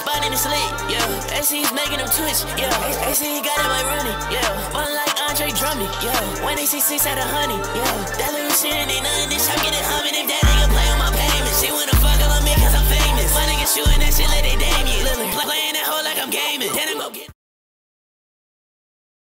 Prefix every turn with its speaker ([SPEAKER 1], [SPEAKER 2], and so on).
[SPEAKER 1] spot in the slick, yeah. AC he's making them twitch, yeah. AC he got it by running, yeah. Fun like Andre Drummond, yeah. When they see six out of honey, yeah. That little shit ain't nothing, this shop get it humming. If that nigga play on my payment, she wanna fuck up on me cause I'm famous. My niggas shooting that shit like they Damien. Lily, playing that hoe like I'm gaming. Then I'm go get